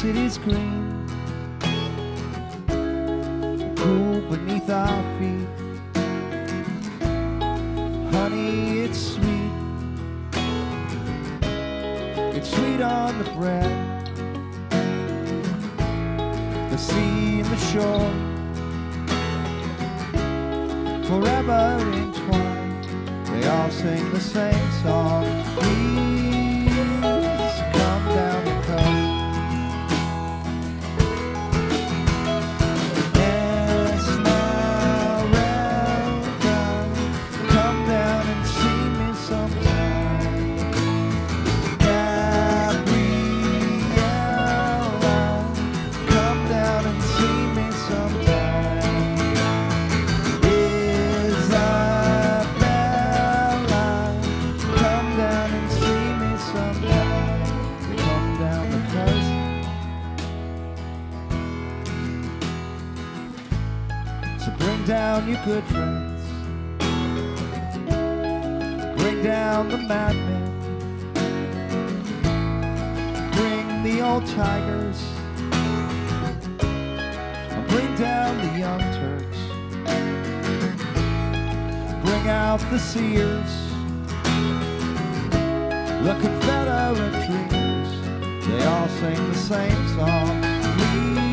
is green. Cool beneath our feet. Honey, it's sweet. It's sweet on the bread. The sea and the shore. Forever entwined. They all sing the same song. So bring down your good friends. Bring down the madmen. Bring the old tigers. Bring down the young Turks. Bring out the seers. The Confederate dreamers. They all sing the same song. Please